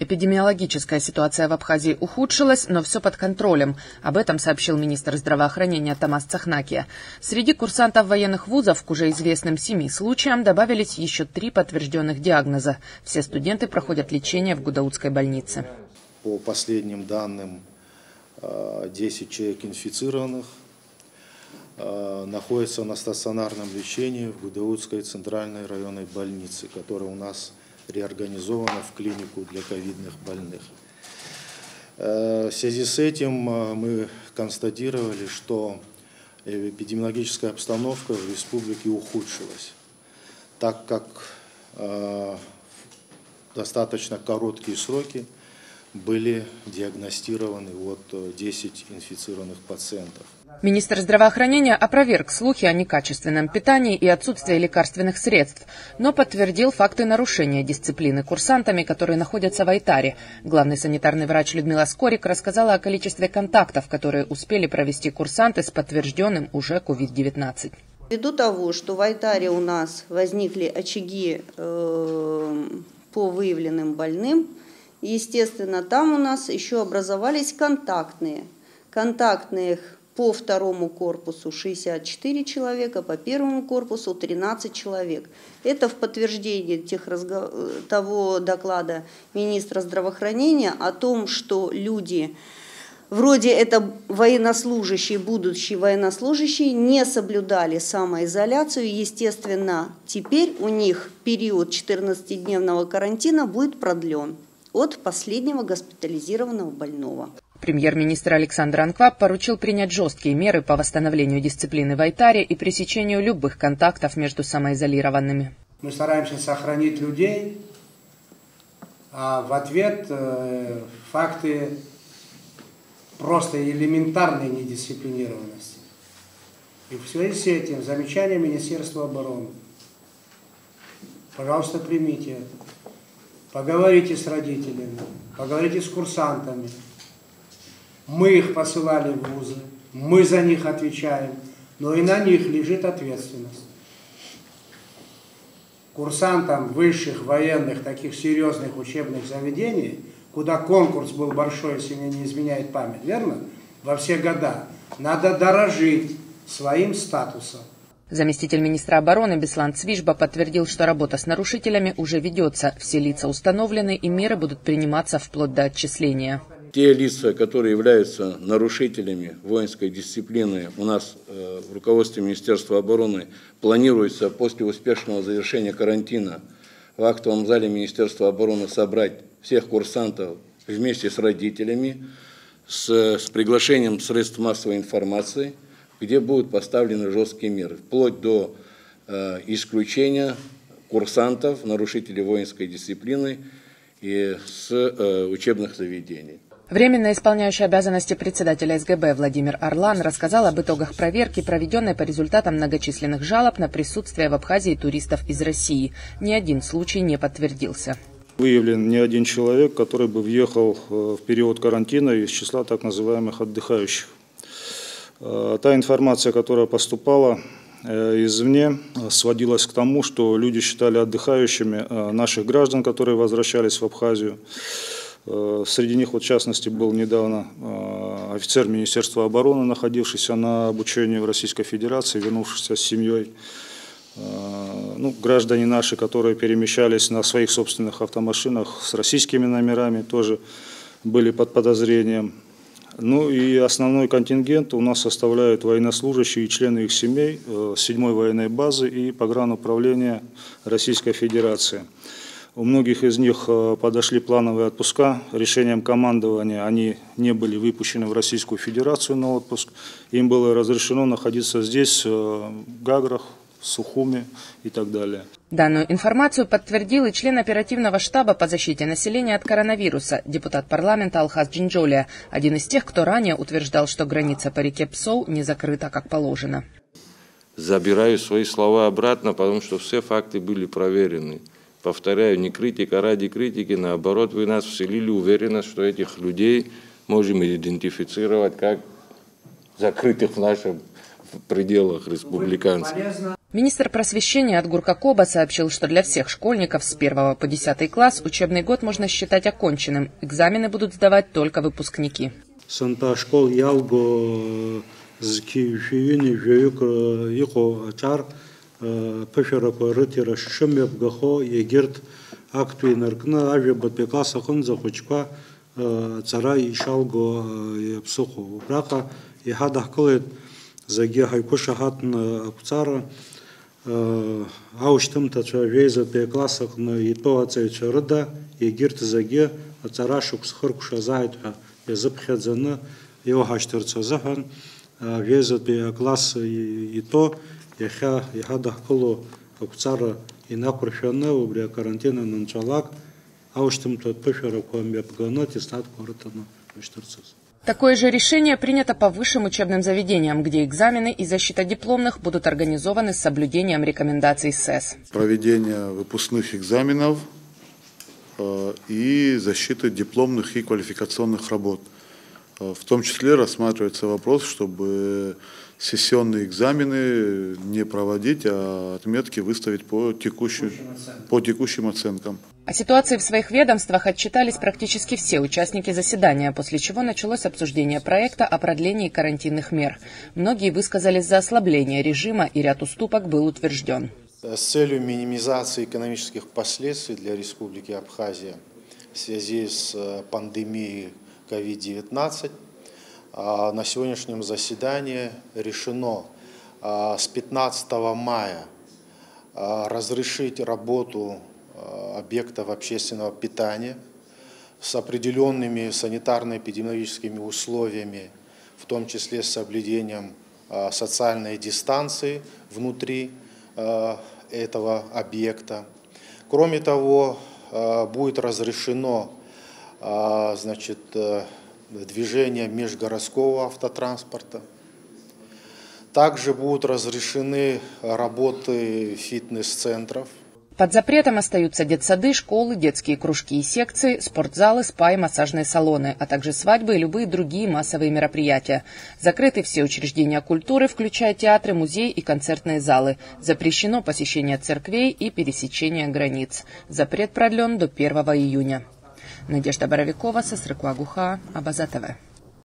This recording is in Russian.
Эпидемиологическая ситуация в Абхазии ухудшилась, но все под контролем. Об этом сообщил министр здравоохранения Тамас Цахнакия. Среди курсантов военных вузов к уже известным семи случаям добавились еще три подтвержденных диагноза. Все студенты проходят лечение в Гудаутской больнице. По последним данным, 10 э, человек инфицированных э, находятся на стационарном лечении в Гудаутской центральной районной больнице, которая у нас реорганизована в клинику для ковидных больных. Э, в связи с этим э, мы констатировали, что эпидемиологическая обстановка в республике ухудшилась, так как э, достаточно короткие сроки были диагностированы вот 10 инфицированных пациентов. Министр здравоохранения опроверг слухи о некачественном питании и отсутствии лекарственных средств, но подтвердил факты нарушения дисциплины курсантами, которые находятся в Айтаре. Главный санитарный врач Людмила Скорик рассказала о количестве контактов, которые успели провести курсанты с подтвержденным уже COVID-19. Ввиду того, что в Айтаре у нас возникли очаги э, по выявленным больным, естественно, там у нас еще образовались контактные. Контактных по второму корпусу 64 человека, по первому корпусу 13 человек. Это в подтверждение тех разго... того доклада министра здравоохранения о том, что люди, вроде это военнослужащие, будущие военнослужащие, не соблюдали самоизоляцию. Естественно, теперь у них период 14-дневного карантина будет продлен от последнего госпитализированного больного. Премьер-министр Александр Анкваб поручил принять жесткие меры по восстановлению дисциплины в Айтаре и пресечению любых контактов между самоизолированными. Мы стараемся сохранить людей, а в ответ э, факты просто элементарной недисциплинированности. И в связи с этим замечание Министерства обороны. Пожалуйста, примите это. Поговорите с родителями, поговорите с курсантами – мы их посылали в вузы, мы за них отвечаем, но и на них лежит ответственность. Курсантам высших военных таких серьезных учебных заведений, куда конкурс был большой, если мне не изменяет память, верно? Во все года. Надо дорожить своим статусом. Заместитель министра обороны Беслан Цвижба подтвердил, что работа с нарушителями уже ведется. Все лица установлены и меры будут приниматься вплоть до отчисления. Те лица, которые являются нарушителями воинской дисциплины, у нас э, в руководстве Министерства обороны планируется после успешного завершения карантина в актовом зале Министерства обороны собрать всех курсантов вместе с родителями, с, с приглашением средств массовой информации, где будут поставлены жесткие меры, вплоть до э, исключения курсантов, нарушителей воинской дисциплины и с э, учебных заведений. Временно исполняющий обязанности председателя СГБ Владимир Орлан рассказал об итогах проверки, проведенной по результатам многочисленных жалоб на присутствие в Абхазии туристов из России. Ни один случай не подтвердился. Выявлен не один человек, который бы въехал э, в период карантина из числа так называемых отдыхающих. Э, та информация, которая поступала э, извне, сводилась к тому, что люди считали отдыхающими наших граждан, которые возвращались в Абхазию. Э, среди них, вот, в частности, был недавно э, офицер Министерства обороны, находившийся на обучении в Российской Федерации, вернувшийся с семьей. Э, ну, граждане наши, которые перемещались на своих собственных автомашинах с российскими номерами, тоже были под подозрением. Ну и основной контингент у нас составляют военнослужащие и члены их семей 7-й военной базы и погрануправления Российской Федерации. У многих из них э, подошли плановые отпуска. Решением командования они не были выпущены в Российскую Федерацию на отпуск. Им было разрешено находиться здесь, э, в Гаграх, в Сухуме и так далее. Данную информацию подтвердил и член оперативного штаба по защите населения от коронавируса, депутат парламента Алхаз Джинджолия, один из тех, кто ранее утверждал, что граница по реке Псоу не закрыта как положено. Забираю свои слова обратно, потому что все факты были проверены. Повторяю, не критика ради критики, наоборот, вы нас вселили уверенность, что этих людей можем идентифицировать как закрытых в наших пределах республиканцев. Министр просвещения Адгур Кокоба сообщил, что для всех школьников с 1 по 10 класс учебный год можно считать оконченным. Экзамены будут сдавать только выпускники. Школ ялго зкившивини жуюк ико ачар пешерако рытира шимеб гахо егерт актуи наркна аже батбекаса хун захучка цара ишалго псуху. Брака и хадах кылет заге хайкуша хатн акцара аущтымта чавейза пе классах на ито ацайча рыда егерт заге ацара шуксхыр кушазайтха езыпхедзаны его хаштырца захан везет пе класс кылу акцара инакуршаны убре карантина нанчалак аущтымта пешера комбе пгано теснат корытаны аштырцыз. Такое же решение принято по высшим учебным заведениям, где экзамены и защита дипломных будут организованы с соблюдением рекомендаций СЭС. Проведение выпускных экзаменов э, и защита дипломных и квалификационных работ. Э, в том числе рассматривается вопрос, чтобы сессионные экзамены не проводить, а отметки выставить по текущим, по текущим оценкам. О ситуации в своих ведомствах отчитались практически все участники заседания, после чего началось обсуждение проекта о продлении карантинных мер. Многие высказались за ослабление режима, и ряд уступок был утвержден. С целью минимизации экономических последствий для Республики Абхазия в связи с э, пандемией COVID-19 а, на сегодняшнем заседании решено а, с 15 мая а, разрешить работу объектов общественного питания с определенными санитарно-эпидемиологическими условиями, в том числе с соблюдением социальной дистанции внутри этого объекта. Кроме того, будет разрешено значит, движение межгородского автотранспорта. Также будут разрешены работы фитнес-центров. Под запретом остаются детсады, школы, детские кружки и секции, спортзалы, спа и массажные салоны, а также свадьбы и любые другие массовые мероприятия. Закрыты все учреждения культуры, включая театры, музеи и концертные залы. Запрещено посещение церквей и пересечение границ. Запрет продлен до 1 июня. Надежда Боровикова, Сосрыкуа Гуха.